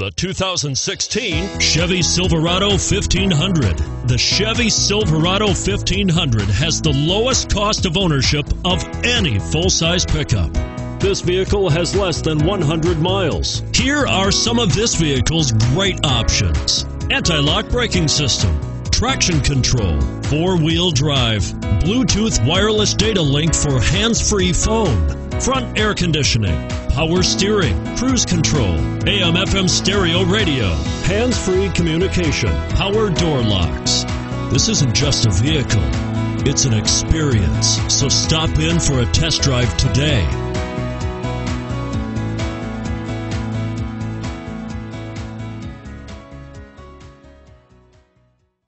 The 2016 Chevy Silverado 1500. The Chevy Silverado 1500 has the lowest cost of ownership of any full size pickup. This vehicle has less than 100 miles. Here are some of this vehicle's great options anti lock braking system, traction control, four wheel drive, Bluetooth wireless data link for hands free phone front air conditioning, power steering, cruise control, AM FM stereo radio, hands free communication, power door locks. This isn't just a vehicle, it's an experience. So stop in for a test drive today.